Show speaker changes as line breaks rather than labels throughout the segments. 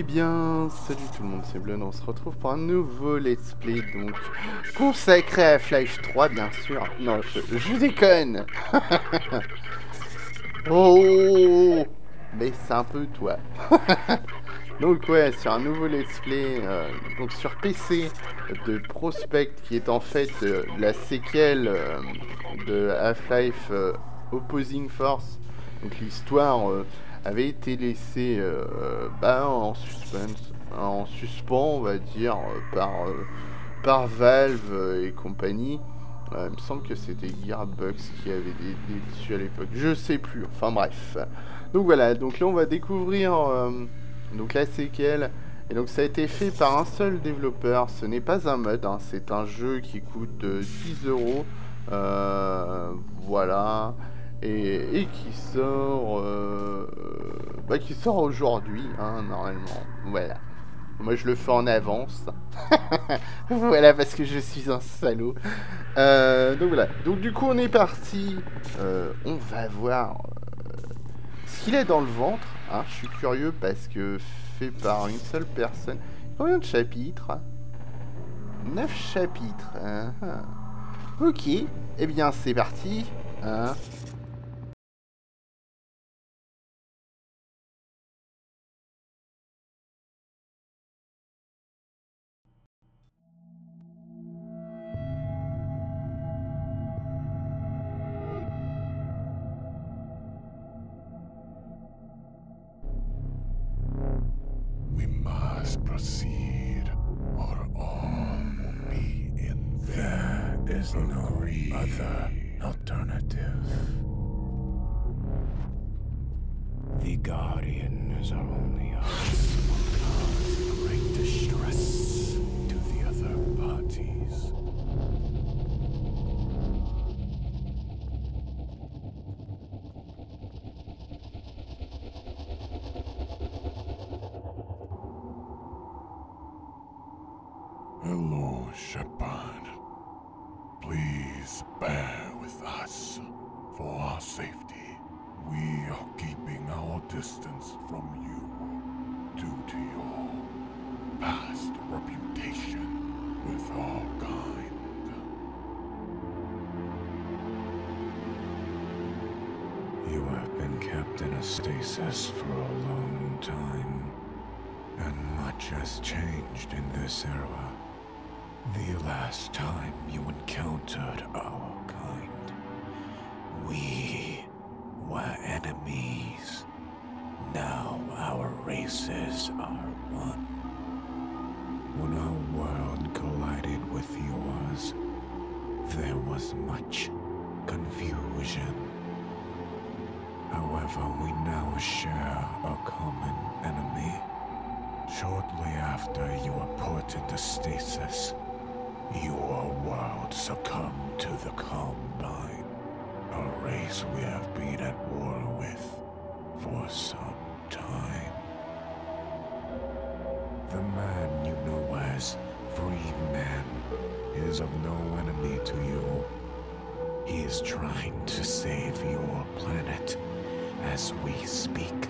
Eh bien, salut tout le monde, c'est Bleu, on se retrouve pour un nouveau let's play, donc consacré à Flash 3, bien sûr. Non, je, déconne Oh Mais c'est un peu toi Donc ouais, sur un nouveau let's play, euh, donc sur PC de Prospect, qui est en fait euh, la séquelle euh, de Half-Life Opposing Force. Donc l'histoire avait été laissé euh, bah, en suspense, en suspens, on va dire, par, euh, par Valve et compagnie. Euh, il me semble que c'était Gearbox qui avait des, dessus à l'époque. Je sais plus. Enfin bref. Donc voilà. Donc là on va découvrir donc la séquelle. Et donc ça a été fait par un seul développeur. Ce n'est pas un mode. Hein. C'est un jeu qui coûte 10 euros. Voilà et, qui sort euh, bah, qui sort aujourd'hui hein, normalement. Voilà. Moi je le fais en avance. Voilà parce que je suis un salaud. Euh, donc voilà. Donc du coup on est parti. Euh, on va voir ce qu'il a dans le ventre hein. je suis curieux parce que fait par une seule personne. Combien de chapitres? 9 chapitres hein, ok. Et eh bien c'est parti
proceed, You have been kept in a stasis for a long time, and much has changed in this era. The last time you encountered our kind, we were enemies. Now our races are one. When our world collided with yours, there was much confusion. However, we now share a common enemy. Shortly after you were put into stasis, your world succumbed to the Combine, a race we have been at war with for some time. The man you know as Free Man is of no enemy to you. He is trying to save your planet as we speak.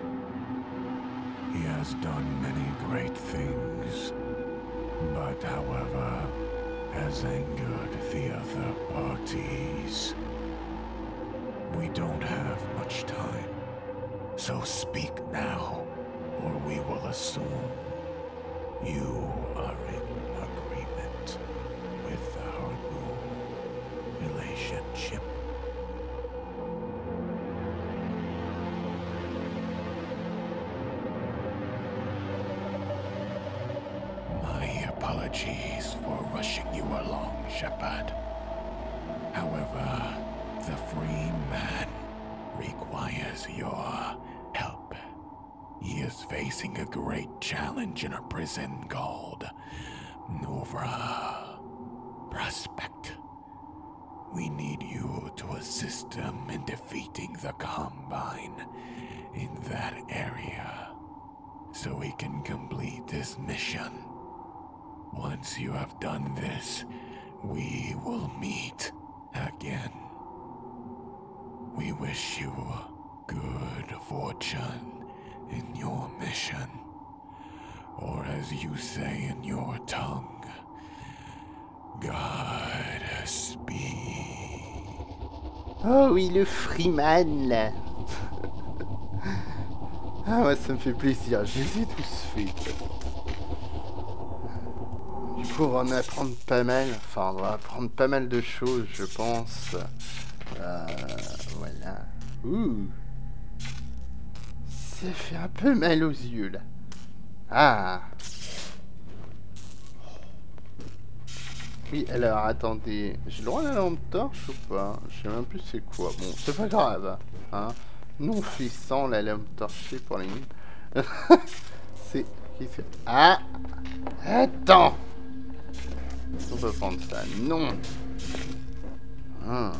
He has done many great things, but however, has angered the other parties. We don't have much time, so speak now, or we will assume you are in apologies for rushing you along, Shepard. However, the free man requires your help. He is facing a great challenge in a prison called Novra Prospect. We need you to assist him in defeating the Combine in that area so we can complete this mission. Once you have done this, we will meet again. We wish you good fortune in your mission. Or as you say in your tongue, God speed.
Oh oui, le Freeman ah ça me fait plaisir, je les ai tous faits. Pour en apprendre pas mal, enfin on va apprendre pas mal de choses je pense. Euh, voilà. Ouh. Ça fait un peu mal aux yeux là. Ah. Oui, alors attendez, j'ai le droit à la lampe torche ou pas? Je sais même plus c'est quoi. Bon, c'est pas grave. Hein Nous on fait sans la lampe torchée pour les mines. c'est... Ah Attends On peut prendre ça. Non ah.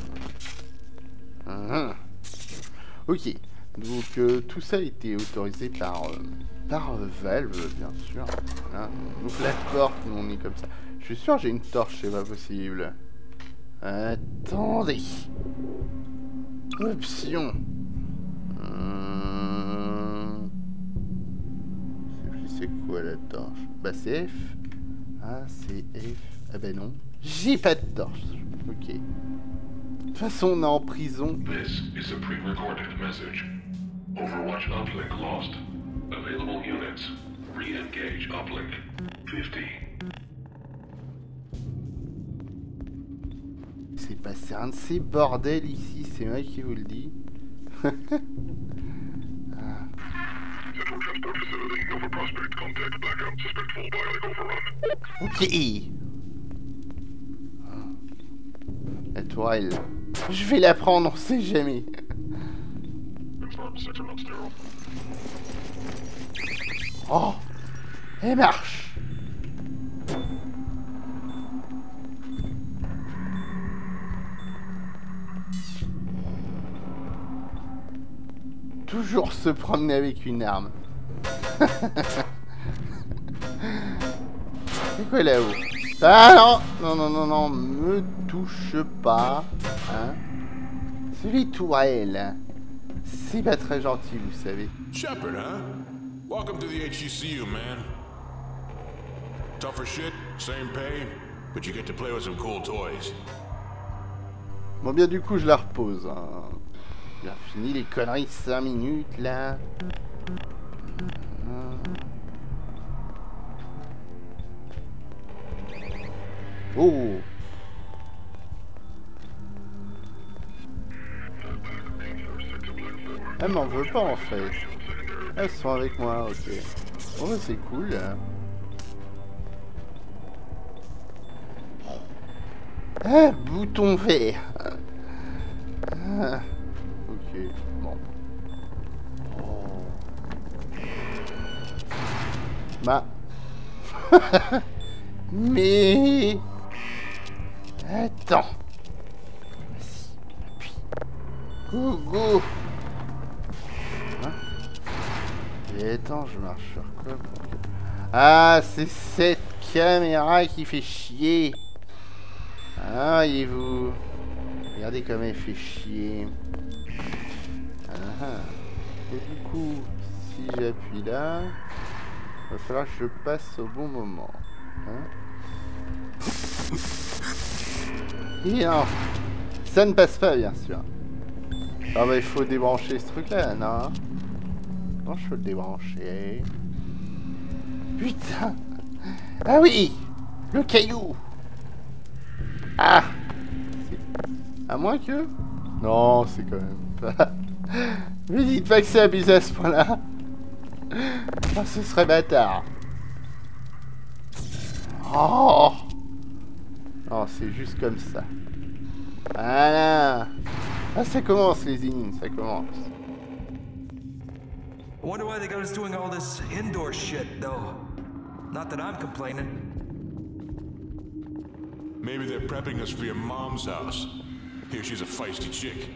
Ah. Ok. Donc euh, tout ça a été autorisé par, euh, par Valve, bien sûr. Hein Donc la porte, on est comme ça. Je suis sûr j'ai une torche, c'est pas possible. Attendez. Option. Euh... C'est quoi la torche? Bah c'est F. Ah c'est F. Ah bah non. J'ai pas de torche. Ok. De toute façon on est en prison.
This is a pre-recorded message. Overwatch uplink lost. Available units. Re-engage uplink. 50.
C'est passé un de ces bordels ici, c'est moi qui vous le dis. Ok. La tourelle. Je vais la prendre, on sait jamais. Oh Elle marche Toujours se promener avec une arme. C'est quoi là-haut Ah non Non, non, non, non, me touche pas. Hein C'est les tourelles. C'est pas très gentil, vous savez.
Shepard, huh? Welcome to the HCCU, man. Tougher shit, same pay, but you get to play with some cool toys.
Bon, bien, du coup, je la repose. Hein. J'ai fini les conneries 5 minutes, là. Oh Elle m'en veut pas en fait. Elles sont avec moi, ok. Bah c'est cool. Ah, bouton vert. Ah, bon. Bah. Mais... Attends. Go, go. Et attends, je marche sur quoi Ah, c'est cette caméra qui fait chier. Ah, voyez-vous. Regardez comme elle fait chier. Ah. Et du coup, si j'appuie là, il va falloir que je passe au bon moment. Hein. Et non, ça ne passe pas, bien sûr. Ah bah il faut débrancher ce truc là, non je peux le débrancher. Putain! Ah oui! Le caillou! Ah! À moins que... Non, c'est quand même pas... Mais dites pas que c'est abusé à ce point-là ah, ce serait bâtard Oh Non, c'est juste comme ça. Voilà Ah, ça commence les énigmes, ça commence.
Wonder why they got us doing all this indoor shit, though. Not that I'm complaining.
Maybe they're prepping us for your mom's house. Here she's a feisty chick.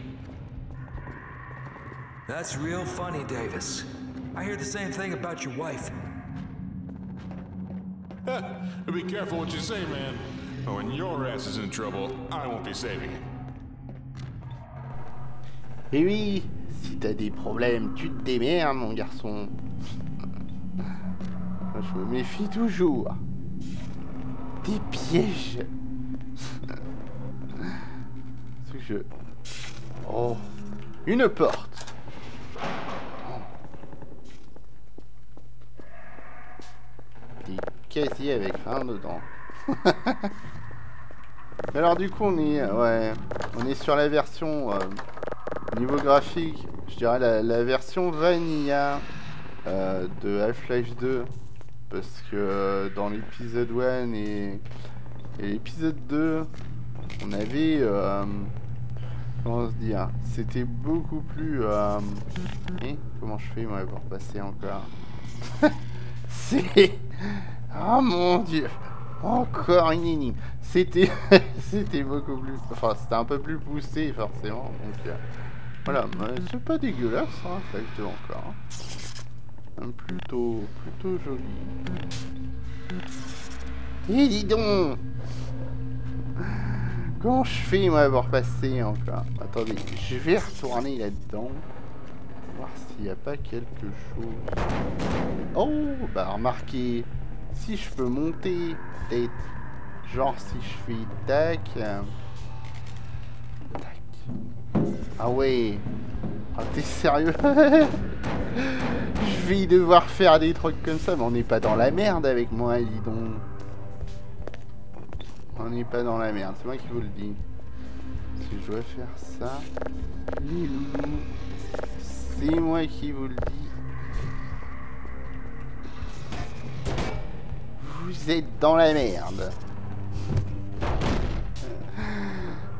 That's real funny, Davis. I hear the same thing about your wife.
be careful what you say, man. When your ass is in trouble, I won't be saving it.
Eh oui, si t'as des problèmes, tu te démerdes, mon garçon. je me méfie toujours. Des pièges. Ce que je... Oh. Une porte. Casiers avec rien dedans. Alors du coup on est ouais on est sur la version euh, niveau graphique je dirais la, version vanilla euh, de Half-Life 2 parce que euh, dans l'épisode 1 et, l'épisode 2 on avait euh, comment se dire c'était beaucoup plus euh, comment je fais moi pour passer encore? C'est oh mon dieu. Encore une énigme. C'était c'était beaucoup plus enfin c'était un peu plus poussé forcément donc euh, voilà. Mais c'est pas dégueulasse hein, Half-Life 2 encore hein. Plutôt plutôt joli. Et dis donc. Comment je fais moi pour passer encore Attendez, je vais retourner là-dedans. Voir s'il n'y a pas quelque chose. Oh Bah remarquez, si je peux monter. Genre si je fais tac. euh, Tac. Ah ouais. Ah t'es sérieux? Je vais devoir faire des trucs comme ça, mais on n'est pas dans la merde avec moi, dis donc. On n'est pas dans la merde, c'est moi qui vous le dis. Si je dois faire ça, c'est moi qui vous le dis. Vous êtes dans la merde.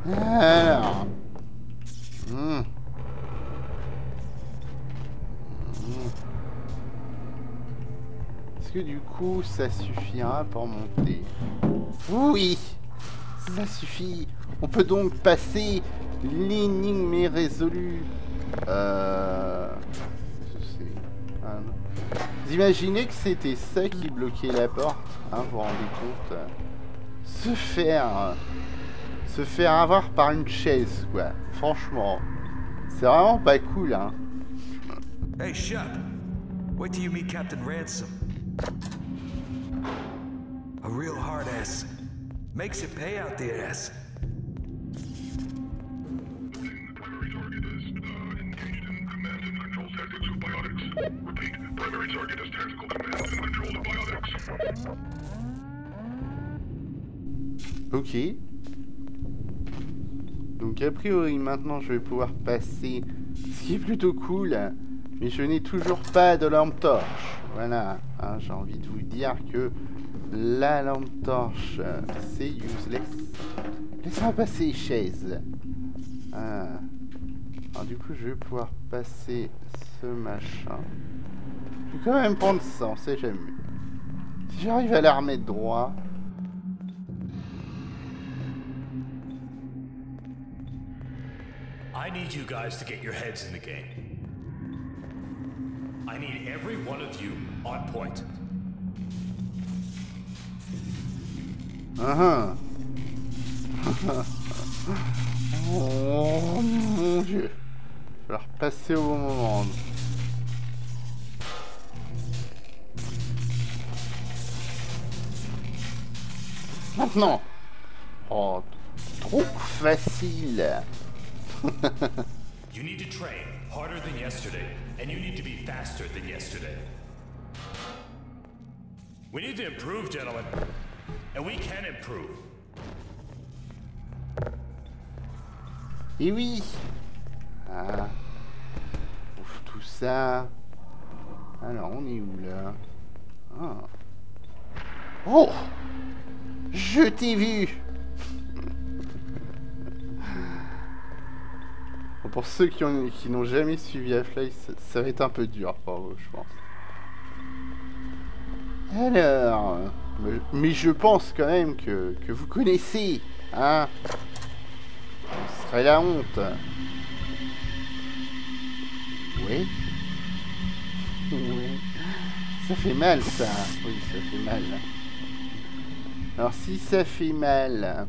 Alors. Hmm. Est-ce que du coup ça suffira pour monter? Oui Ça suffit On peut donc passer l'énigme est résolue. Euh... Vous imaginez que c'était ça qui bloquait la porte hein, Vous vous rendez compte Se faire... Se faire avoir par une chaise, quoi. Franchement. C'est vraiment pas cool, hein.
Hey, Shep. Wait till you meet Captain Ransom. A real hard ass. Makes it pay out the ass.
Ok. Donc a priori maintenant je vais pouvoir passer, ce qui est plutôt cool, mais je n'ai toujours pas de lampe torche. Voilà, hein, j'ai envie de vous dire que la lampe torche c'est useless. Laisse-moi passer chaise. Ah. Alors du coup je vais pouvoir passer ce machin. Je vais quand même prendre ça, on sait jamais. Si j'arrive à la remettre droit,
I need you guys to get your heads in the game. I need every one of you on point.
Ah ah. Oh mon dieu. Je vais repasser au bon moment. Maintenant. Oh, trop facile.
You need to train harder than yesterday, and you need to be faster than yesterday. We need to improve, gentlemen. And we can improve.
Et oui. Ah. Ouf, tout ça. Alors, on est où là? Ah. Oh Je t'ai vu Pour ceux qui ont- qui n'ont jamais suivi Half-Life, ça, va être un peu dur pour je pense. Alors, mais, je pense quand même que, que vous connaissez, hein Ce serait la honte. Oui. Oui. Ça fait mal, ça. Oui, ça fait mal. Alors, si ça fait mal,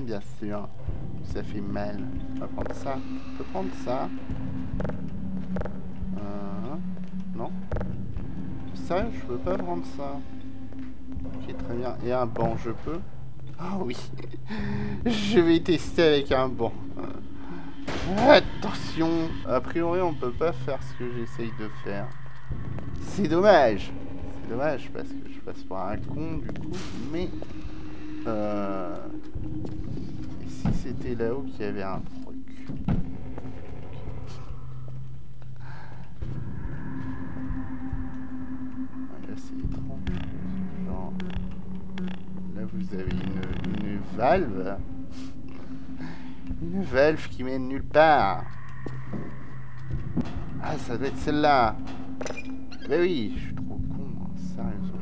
bien sûr, ça fait mal. On va prendre ça. On peut prendre ça. Euh, non sérieux, je peux pas prendre ça. Ok, très bien. Et un banc, je peux? Ah oui. je vais tester avec un banc. Attention A priori, on peut pas faire ce que j'essaye de faire. C'est dommage. Dommage parce que je passe pour un con du coup, mais... Euh... Si c'était là-haut qu'il y avait un truc Là c'est étrange. Là vous avez une, une valve. Une valve qui mène nulle part. Ah ça doit être celle-là. Mais oui, je suis trop con, hein, sérieusement.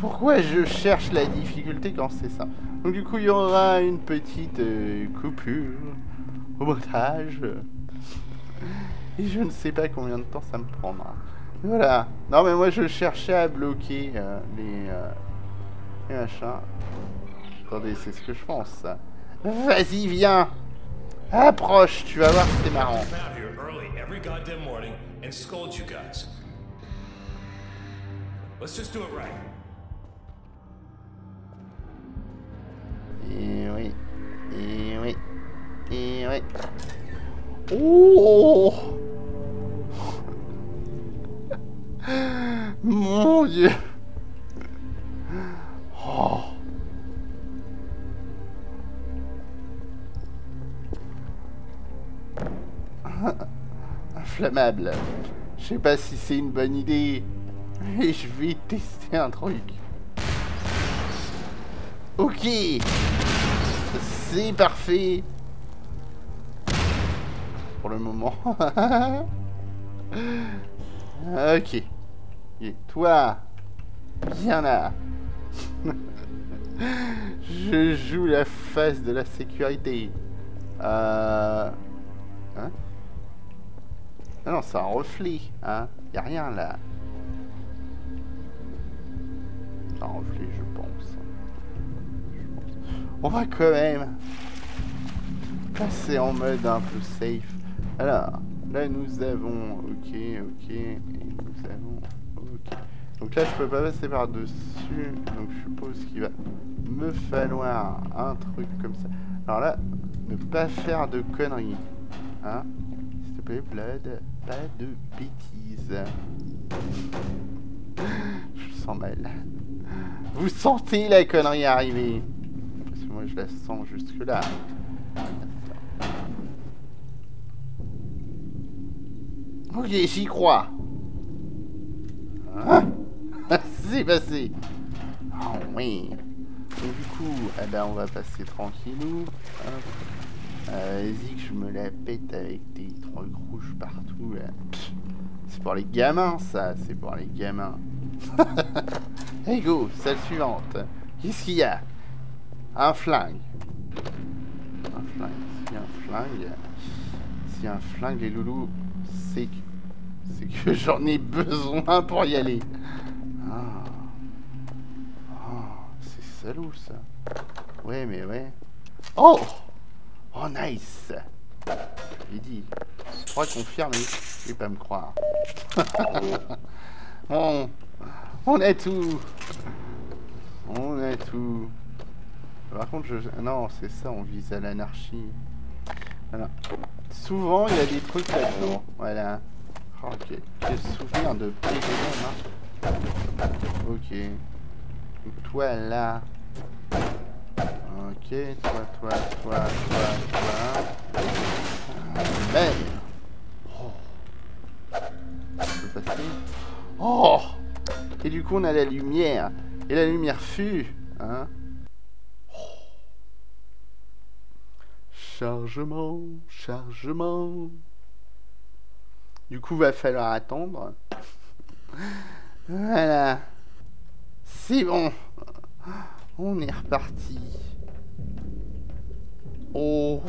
Pourquoi je cherche la difficulté quand c'est ça Donc du coup, il y aura une petite euh, coupure au montage. Et je ne sais pas combien de temps ça me prendra. Voilà. Non mais moi je cherchais à bloquer euh, les, euh, les machins. Attendez, c'est ce que je pense. Vas-y, viens Approche, tu vas voir, c'est marrant.
Let's just do it right.
Et oui. Et oui. Et oui. Oh Mon dieu Oh Inflammable. Je sais pas si c'est une bonne idée. Mais je vais tester un truc. Ok C'est parfait Pour le moment. ok. Et toi, viens là. Je joue la face de la sécurité. Euh... Hein? Non, c'est un reflet, hein. Y a rien là. Un reflet, je. On va quand même passer en mode un peu safe. Alors, là nous avons... Ok, ok. Et nous avons... Ok. Donc là, je peux pas passer par-dessus. Donc je suppose qu'il va me falloir un truc comme ça. Alors là, ne pas faire de conneries. Hein S'il te plaît, Blood, pas de bêtises. je sens mal. Vous sentez la connerie arriver je la sens jusque-là. Ok, j'y crois. Hein? C'est passé. Oh oui. Du coup, eh ben, on va passer tranquillou. Hop. Euh, Vas-y que je me la pète avec des trucs rouges partout. là. C'est pour les gamins ça, c'est pour les gamins. hey go, celle suivante. Qu'est-ce qu'il y a? Un flingue. Un flingue. A un flingue. A un flingue, les loulous, c'est que, c'est que j'en ai besoin pour y aller. Ah. Ah, c'est salaud ça. Ouais, mais ouais. Oh Oh, nice J'ai dit. Je crois confirmé. Je vais pas me croire. on, on a tout. On a tout. Par contre, je... Non, c'est ça, on vise à l'anarchie. Voilà. Souvent, il y a des trucs là-dedans. Voilà. Oh, ok. J'ai souvenir de PGM, hein. Ok. Donc toi là. Ok, toi, toi, toi, toi, toi. Amen. Oh. Passer. Oh Et du coup, on a la lumière. Et la lumière fut. Hein Oh. Chargement, chargement. Du coup, va falloir attendre. Voilà. C'est bon. On est reparti. Oh.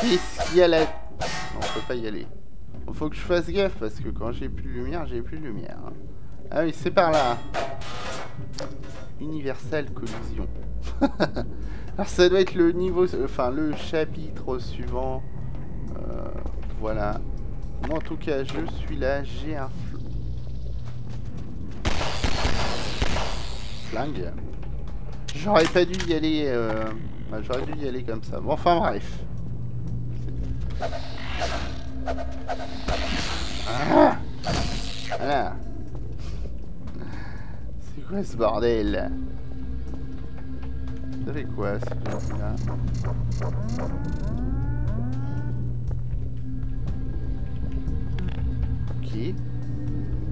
Qu'est-ce qu'il y a là? On peut pas y aller. Faut que je fasse gaffe parce que quand j'ai plus de lumière, j'ai plus de lumière. hein. Ah oui, c'est par là. Universal collision. Alors ça doit être le niveau, enfin le chapitre suivant. Euh, voilà. Moi en tout cas, je suis là, j'ai un fl- flingue. J'aurais pas dû y aller... Euh... bah, J'aurais dû y aller comme ça. Bon, enfin bref. Ah voilà. Ce bordel? Ça fait quoi ce là Ok.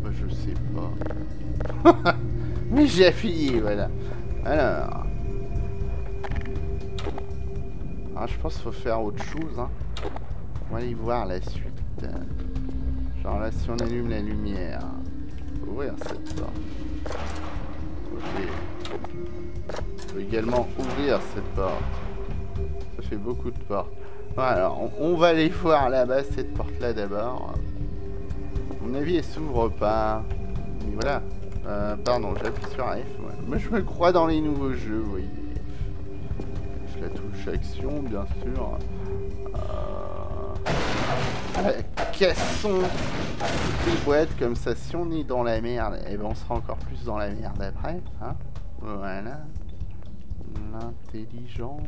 Bah, je sais pas. Mais j'ai affilié, voilà. Alors. Ah, je pense qu'il faut faire autre chose. Hein. On va aller voir la suite. Genre là, si on allume la lumière, ouvrir cette porte. On peut également ouvrir cette porte. Ça fait beaucoup de portes. Voilà, on, va aller voir là-bas cette porte-là d'abord. Mon avis, elle s'ouvre pas. Mais voilà. Euh, pardon, j'appuie sur F. Moi, je me crois dans les nouveaux jeux, vous voyez. La touche action, bien sûr. Euh... cassons les boîtes comme ça. Si on est dans la merde, et eh ben on sera encore plus dans la merde après. Hein voilà. L'intelligence.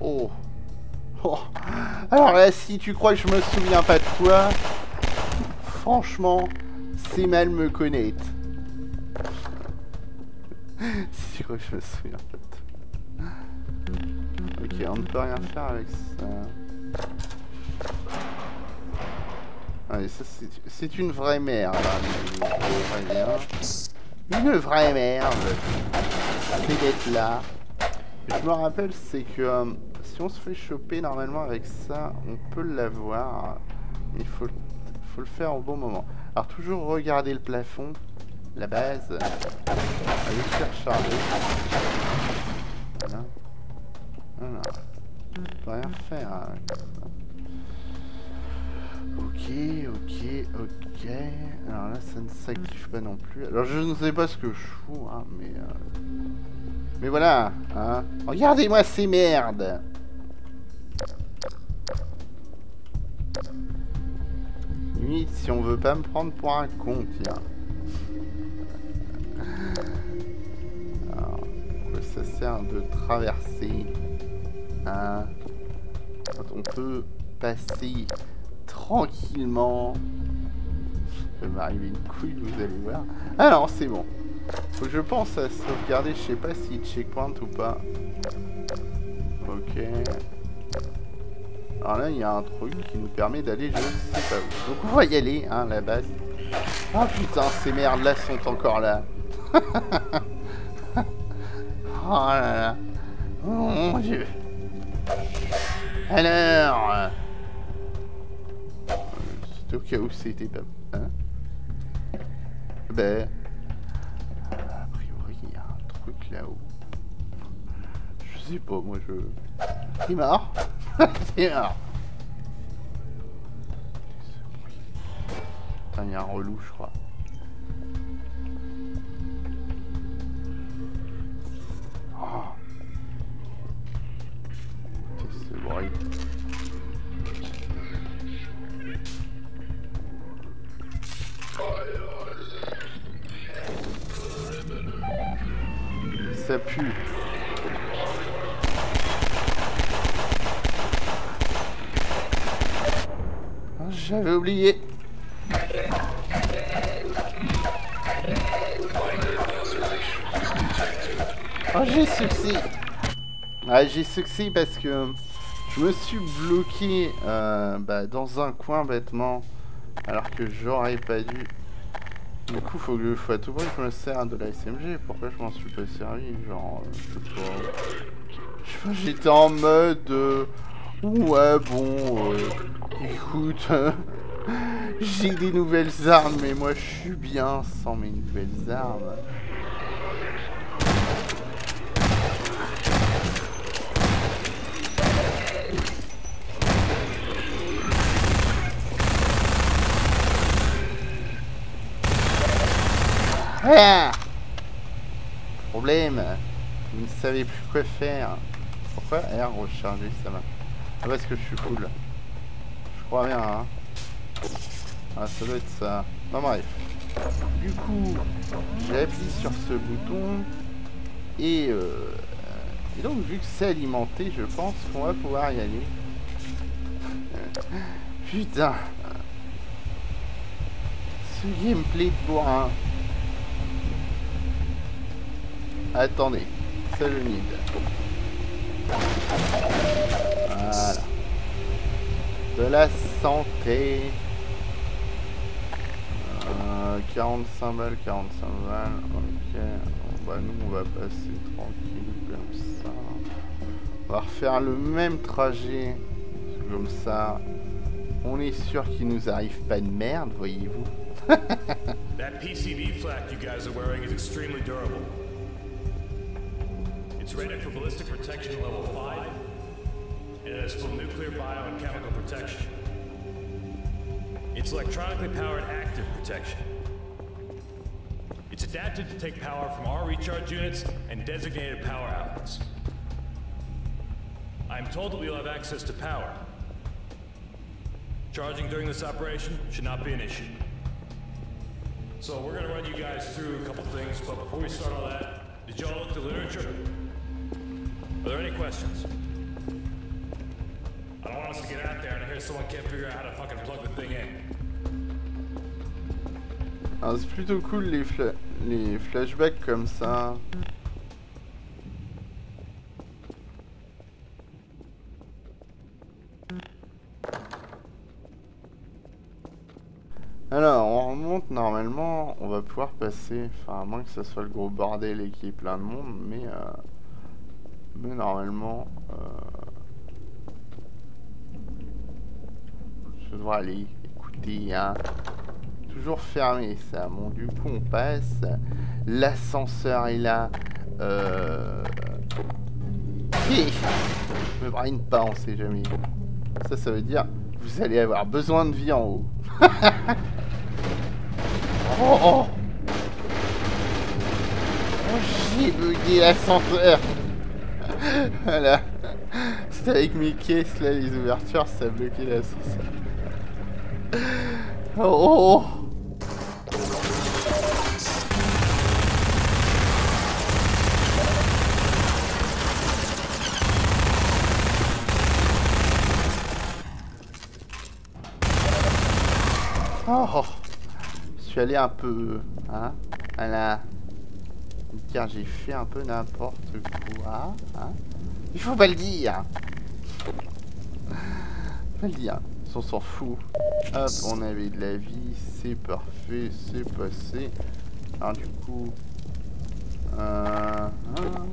Oh. oh. Alors là, si tu crois que je me souviens pas de quoi, franchement, c'est mal me connaître. si tu crois que je me souviens pas de toi. Ok, on ne peut rien faire avec ça. C'est une vraie merde. Une vraie merde. C'est d'être là. je me rappelle, c'est que euh, si on se fait choper normalement avec ça, on peut l'avoir. Il faut, le faire au bon moment. Alors toujours regarder le plafond, la base. Allez faire charger. Voilà. Voilà. On peut rien faire ça. Ok, ok, ok. Alors là, ça ne s'active pas non plus. Alors je ne sais pas ce que je fous, hein, mais... Euh... Mais voilà, hein. Regardez-moi ces merdes Limite, si on veut pas me prendre pour un con, tiens. Alors, quoi ça sert de traverser Hein on peut passer tranquillement. Ça va m'arriver une couille, vous allez voir. Non, c'est bon. Faut que je pense à sauvegarder, je sais pas si checkpoint ou pas. Ok. Alors là, il y a un truc qui nous permet d'aller je sais pas où. Donc on va y aller, hein, la base. Oh putain, ces merdes là sont encore là. oh là là. Oh mon dieu. Alors... Au cas où c'était. Hein? Ben... A priori, il y a un truc là-haut. Je sais pas, moi je... Il est mort Il Putain, il y a un relou, je crois. Oh. C'est bruit. Ah, j'avais oublié. Oh, j'ai succès. Ah, j'ai succès parce que je me suis bloqué euh, bah, dans un coin bêtement alors que j'aurais pas dû. Du coup, faut que faut à tout prix que je me sers de la SMG. Pourquoi je m'en suis pas servi Genre, euh, je sais pas. J'étais en mode. Euh, ouais, bon. Euh, écoute. J'ai des nouvelles armes, mais moi je suis bien sans mes nouvelles armes. Problème. Vous ne savez plus quoi faire. Pourquoi R recharger ça va Ah parce que je suis cool. Je crois bien hein. Ah ça doit être ça. Non bref. Du coup, j'appuie sur ce bouton et, euh, et donc vu que c'est alimenté, je pense qu'on va pouvoir y aller. Putain. Ce gameplay de bourrin. Attendez. C'est le nid. Voilà. De la santé. Euh, 45 balles, 45 balles. Ok. Bon, bah, nous, on va passer tranquille comme ça. On va refaire le même trajet. Comme ça. On est sûr qu'il nous arrive pas de merde, voyez-vous.
That PCV flak you guys are wearing is extremely durable. Rated for ballistic protection level 5, and has full nuclear, bio, and chemical protection. It's electronically powered active protection. It's adapted to take power from our recharge units and designated power outlets. I am told that we'll have access to power. Charging during this operation should not be an issue. So we're gonna run you guys through a couple things, but before we start all that, did y'all look the literature? Are there any questions? I don't want us to get out there and hear someone can't figure out how to fucking plug the thing in.
Alors, c'est plutôt cool les, fla- les flashbacks comme ça. Alors, on remonte normalement, on va pouvoir passer, enfin à moins que ça soit le gros bordel et qu'il y ait plein de monde, mais, euh, mais normalement, euh, je devrais aller. Écoutez, hein, toujours fermé ça. Bon, du coup, on passe. L'ascenseur est là. Euh... Hi Je me braine pas, on sait jamais. Ça, ça veut dire vous allez avoir besoin de vie en haut. oh, oh. Oh, j'ai bugué l'ascenseur. Voilà. C'était avec caisses là, les ouvertures, ça a bloqué l'ascenseur. Oh, oh. Oh, je suis allé un peu, hein, voilà. Car j'ai fait un peu n'importe quoi, hein. Il faut pas le dire. Pas le dire. On s'en fout. Hop, on avait de la vie, c'est parfait, c'est passé. Alors du coup, euh, hein.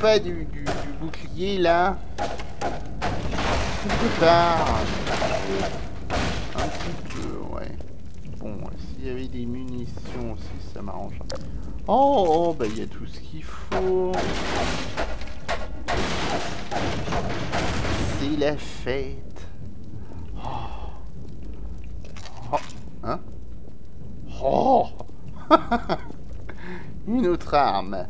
pas du, du- bouclier là? S'il y avait des munitions aussi, ça m'arrange. Oh, oh, bah il y a tout ce qu'il faut. C'est la fête. Oh. Oh, Hein? Oh Une autre arme.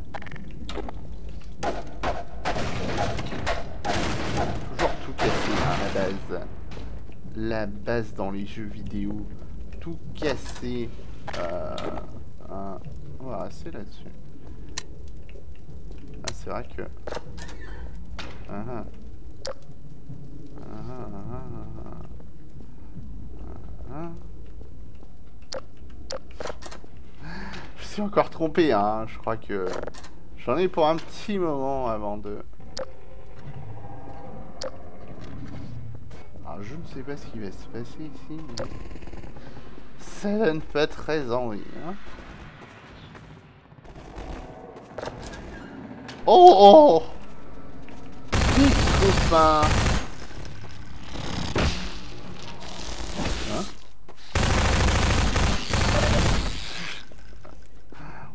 toujours tout casser hein, la base. La base dans les jeux vidéo. Tout casser. Euh, hein. Voilà, c'est là-dessus. Ah, c'est vrai que. Ah, ah. Ah, ah, ah. Je suis encore trompé, hein. Je crois que j'en ai pour un petit moment avant de. Alors, je ne sais pas ce qui va se passer ici, mais ça donne pas très envie. Hein. Oh oh Petit copain Hein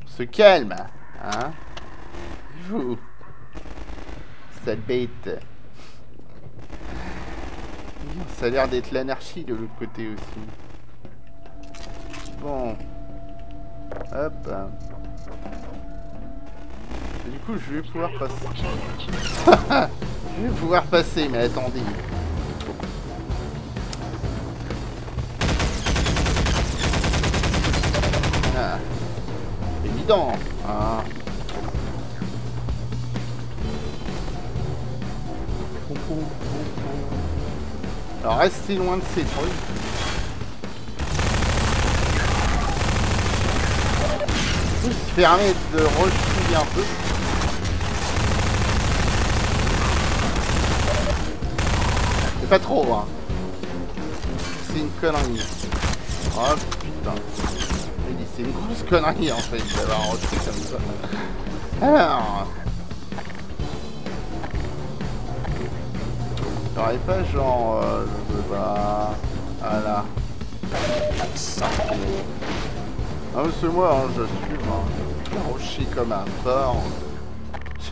On se calme, hein Vous Sale bête ça a l'air d'être l'anarchie de l'autre côté aussi. Bon. Hop. Du coup, je vais pouvoir passer. je vais pouvoir passer, mais attendez. Ah. Évident. Ah. Alors, restez loin de ces trucs. Permettre de reculer un peu. C'est pas trop, hein. C'est une connerie. Oh putain. C'est une grosse connerie en fait d'avoir un retrait comme ça. Alors. J'aurais pas genre euh, pas. Voilà. Ah mais c'est moi, hein, j'assume. Hein. Rocher comme un porc.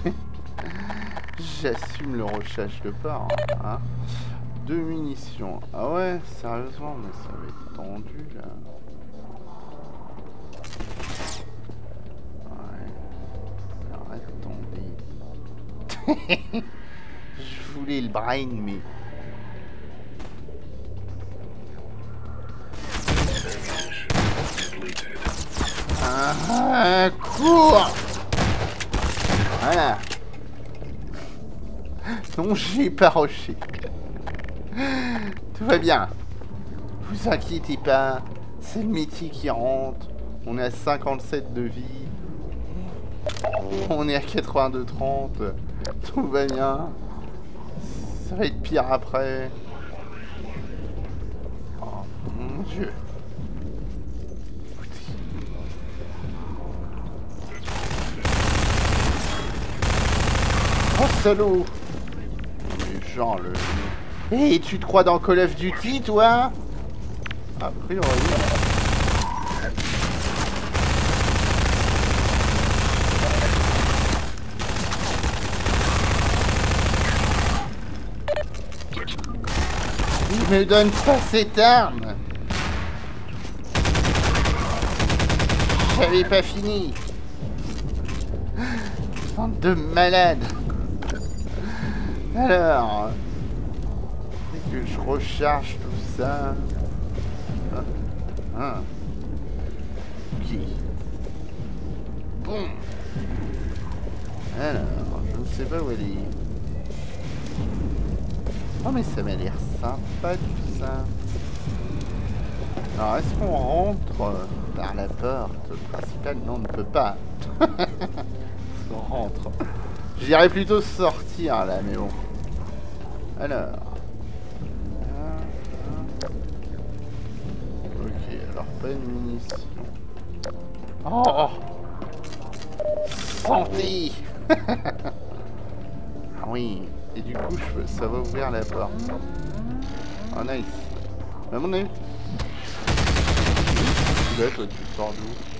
J'assume le rochage de porc. Hein. Deux munitions. Ah ouais, sérieusement, mais ça va être tendu là. Ouais. Alors attendez. Je voulais le brain, mais. Ah, cours Voilà. Non, j'ai pas roché. Tout va bien. Vous inquiétez pas. C'est le métier qui rentre. On est à 57 de vie. On est à 82-30. Tout va bien. Ça va être pire après. Oh mon dieu. Oh salaud Mais genre le... Hé, tu te crois dans Call of Duty, toi? A priori. Il me donne pas cette arme. J'avais pas fini. Bande de malades Alors que je recharge tout ça. Ah. Ah. Ok. Bon. Alors, je ne sais pas où est. Oh mais ça m'a l'air sympa tout ça. Alors est-ce qu'on rentre par la porte principale? Non, on ne peut pas. on rentre. Je dirais plutôt sortir là, mais bon. Alors. Ok, alors pas une munition. Oh Santé Ah oui, et du coup, je ça va ouvrir la porte. Oh nice. À mon avis... Là, toi, tu sors d'où?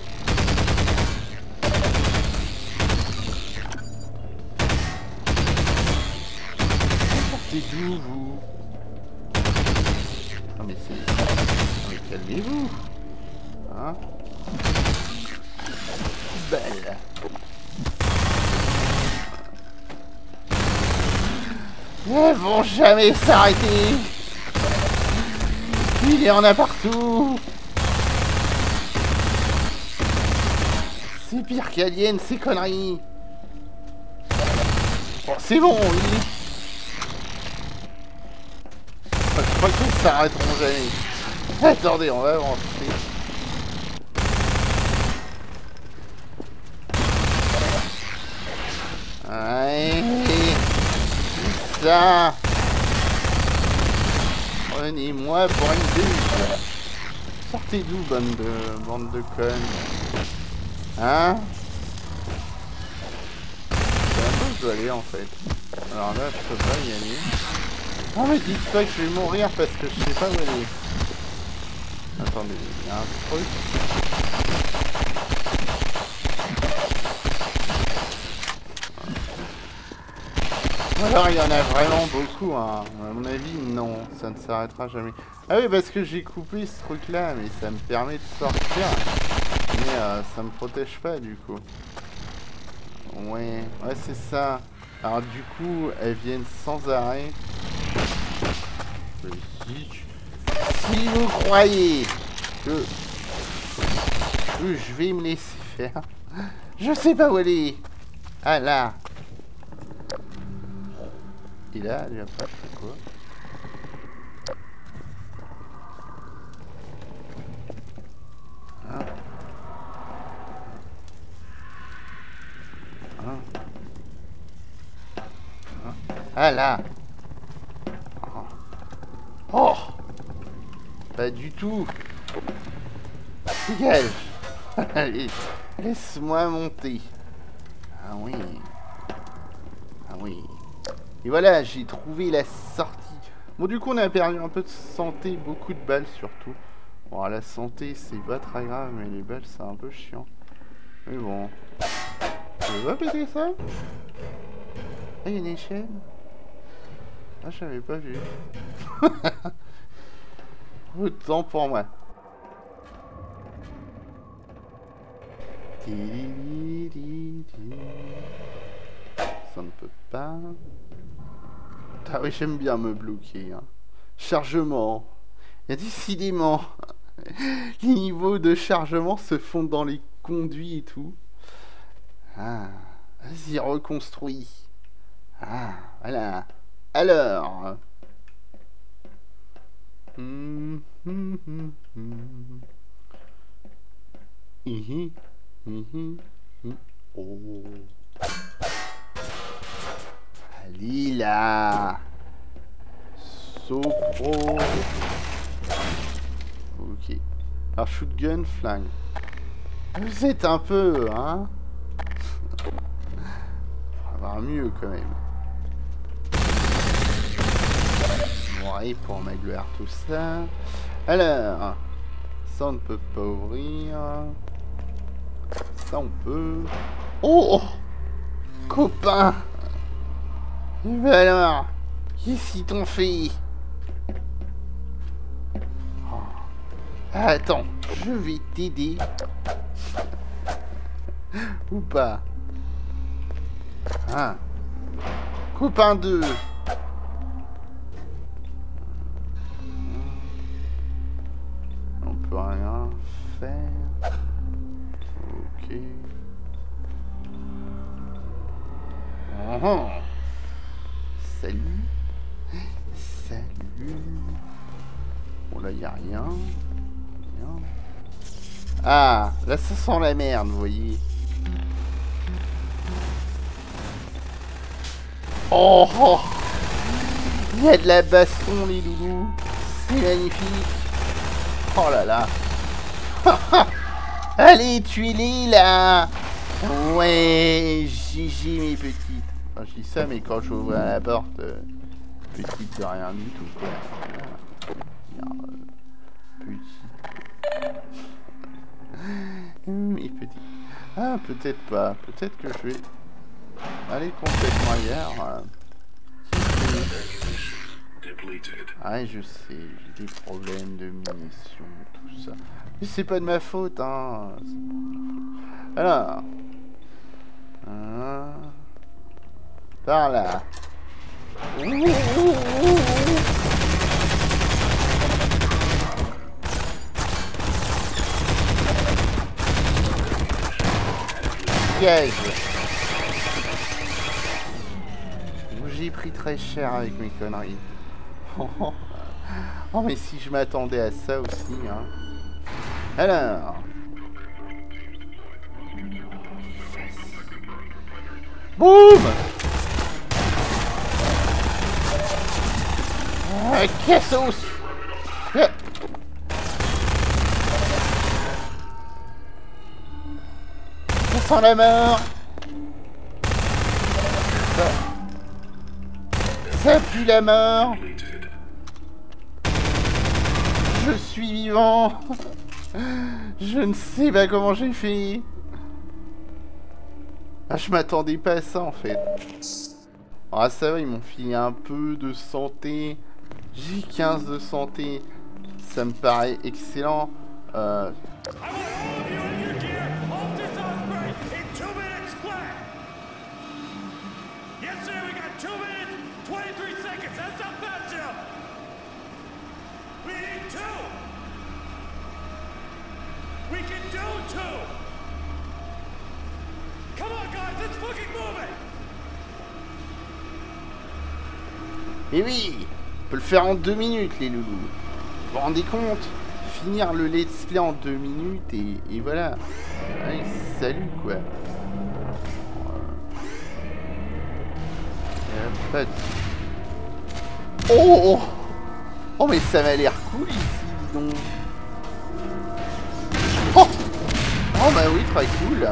Vous Non mais c'est... Mais calmez-vous Hein. Belle. Elles vont jamais s'arrêter. Il y en a partout. C'est pire qu'Alien, ces conneries. Bon, c'est bon, oui Crois qu'ils s'arrêteront jamais. Attendez, on va avancer. Ouais. Ça. Prenez-moi pour une buse. Sortez d'où, bande de, bande de connes? Hein? C'est un peu où je dois aller en fait. Alors là, je peux pas y aller. Non mais dites pas que je vais mourir parce que je sais pas où aller. Attendez, il y a un truc. Alors il y en a vraiment beaucoup, hein. à mon avis non, ça ne s'arrêtera jamais. Ah oui parce que j'ai coupé ce truc là, mais ça me permet de sortir. Mais euh, ça me protège pas du coup. Ouais, ouais c'est ça. Alors du coup, elles viennent sans arrêt. Si, vous croyez que, je vais me laisser faire, Je sais pas où est. Ah là. Et là, lui après, je fais quoi Hein Hein Hein Ah là. Oh Pas du tout Dégage Allez, laisse-moi monter. Ah oui. Ah oui. Et voilà, j'ai trouvé la sortie. Bon, du coup, on a perdu un peu de santé, beaucoup de balles surtout. Bon, la santé, c'est pas très grave, mais les balles, c'est un peu chiant. Mais bon. Je vais péter ça? Ah, il y a une chaîne Ah, j'avais pas vu. Autant pour moi. Ça ne peut pas. Ah oui, j'aime bien me bloquer. hein. Chargement. Il y a décidément. Les niveaux de chargement se font dans les conduits et tout. Ah. Vas-y, reconstruis. Ah, voilà. Alors. Oh. Là. Sopro. Ok. Alors shootgun, flingue. Vous êtes un peu, hein Faut avoir mieux quand même. Ouais, pour ma gloire, tout ça. Alors, ça on ne peut pas ouvrir. Ça, on peut. Oh Copain Eh ben alors Qu'est-ce qu'ils t'ont fait? Oh. Attends, je vais t'aider. Ou pas Ah Copain 2 Rien faire. Ok. Oh. Salut. Salut. Bon là y a rien. Rien. Ah, là ça sent la merde, vous voyez. Oh, oh. Il y a de la baston les loulous. C'est magnifique. Oh là là. Allez, tuez-les là Ouais, GG mes petites. Je dis ça, mais quand j'ouvre la porte, euh, petite de rien du tout, quoi. Mes petites. Ah, peut-être pas. Peut-être que je vais aller complètement ailleurs. euh. Ah, je sais, j'ai des problèmes de munitions, tout ça. Mais c'est pas de ma faute, hein. Alors. Hein. Par là. J'ai pris très cher avec mes conneries. Oh mais si je m'attendais à ça aussi, hein. Alors. Boum ah, Cassos Ah. Ça sent la mort Ça, pue la mort. Je suis vivant Je ne sais pas comment j'ai fait Ah, je m'attendais pas à ça en fait. Ah ça va, ils m'ont filé un peu de santé. J'ai 15 de santé. Ça me paraît excellent. Euh, Et oui On peut le faire en deux minutes, les loulous. Vous vous rendez compte? Finir le let's play en deux minutes et, voilà. Allez, salut, quoi. Euh, de- Oh, oh Oh, mais ça m'a l'air cool ici, dis donc. Oh Oh, bah oui, très cool.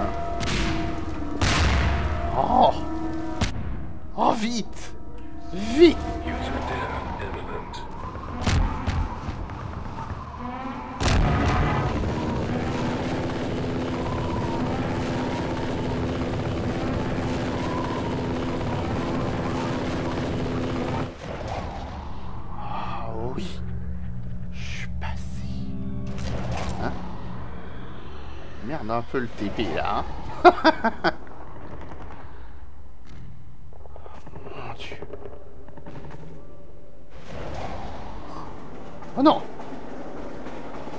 Oh Oh, Vite Un peu le TP là. hein. Mon Dieu. Oh non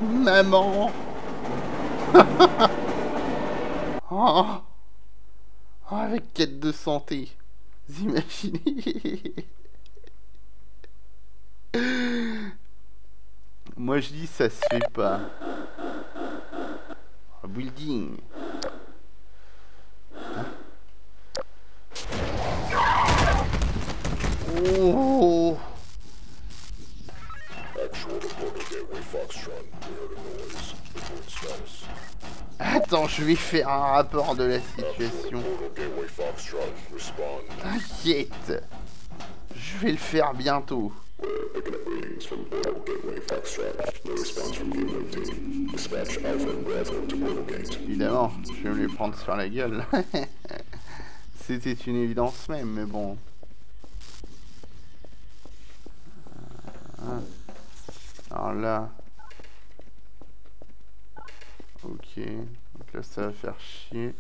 Maman oh. Oh, avec quête de santé. Vous imaginez? Moi je dis ça se fait pas. Building. Attends, je vais faire un rapport de la situation. T'inquiète. Je vais le faire bientôt. Évidemment, je vais me les prendre sur la gueule. C'était une évidence même, mais bon. Euh, Alors là. Ok. Donc là, ça va faire chier.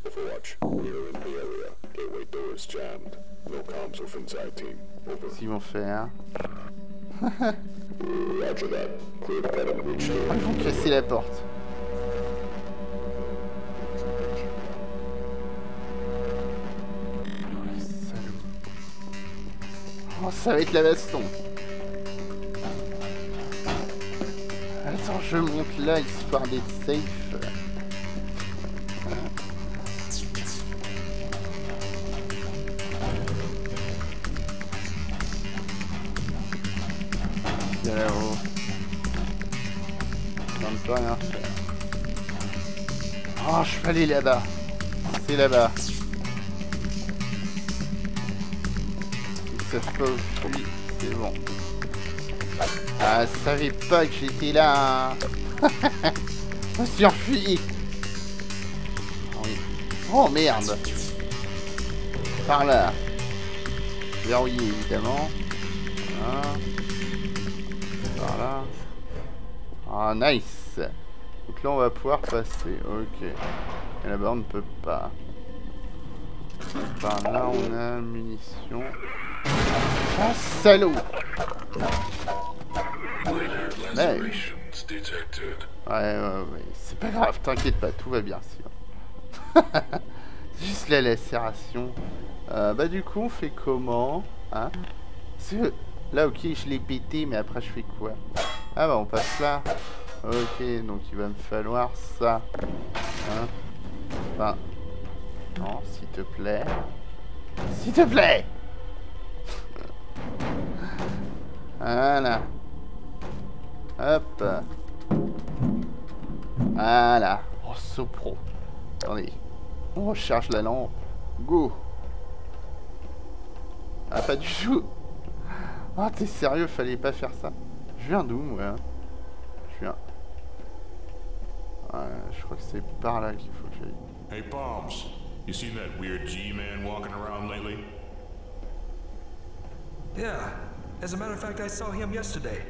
Qu'ils vont faire? Ils vont casser la porte. Oh, ça va être la baston. Attends, je monte là histoire d'être safe. Peux aller là-bas. C'est là-bas. Ils savent pas où je. C'est bon. Ah, je savais pas que j'étais là. hein. je suis enfui. Oh, merde. Par là. Verrouillé évidemment. Voilà. Par là. Ah, nice. Là, on va pouvoir passer. Ok. Et là-bas, on ne peut pas. Par là, on a munitions. Ah, salaud Ouais, ouais, ouais. C'est pas grave, t'inquiète pas, tout va bien, Juste la lacération. Euh, bah, du coup, on fait comment Hein? Là, ok, je l'ai pété, mais après, je fais quoi? Ah, bah, on passe là. Ok, donc il va me falloir ça. Hein Enfin. Non, s'il te plaît. S'il te plaît Voilà. Hop. Voilà. Oh, Sopro. Attendez. On recharge la lampe. Go. Ah, pas du tout. Ah, t'es sérieux, fallait pas faire ça. Je viens d'où, moi? Je viens... Ouais, je crois que c'est par là qu'il faut que j'aille.
Hey, Bombs. You seen that weird G-man walking around lately?
Yeah. As a matter of fact, I saw him yesterday.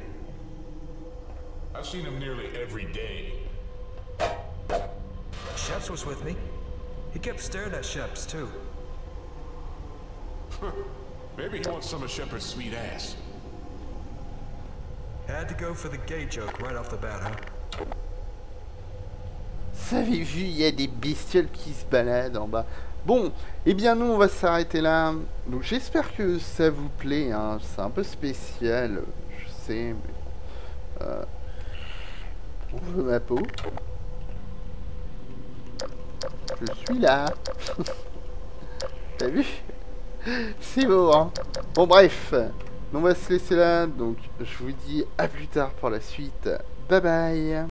I've seen him nearly every day.
Sheps was with me. He kept staring at Sheps, too.
Maybe he wants some of Shepard's sweet ass.
Had to go for the gay joke right off the bat, huh?
Vous avez vu, il y a des bestioles qui se baladent en bas. Bon, eh bien nous on va s'arrêter là. Donc j'espère que ça vous plaît. Hein. C'est un peu spécial, je sais, mais euh, on veut ma peau. Je suis là. T'as vu? C'est beau, hein Bon bref, on va se laisser là. Donc je vous dis à plus tard pour la suite. Bye bye